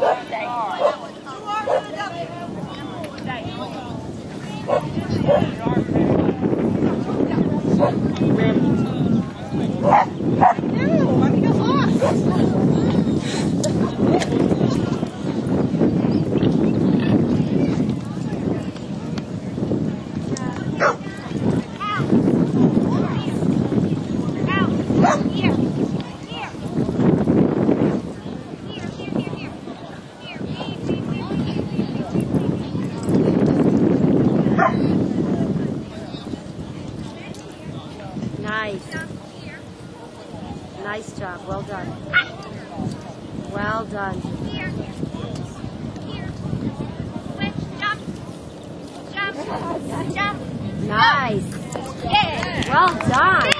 No, Nice. Nice job. Well done. Well done. Nice. Well done. Very good. Woo-hoo.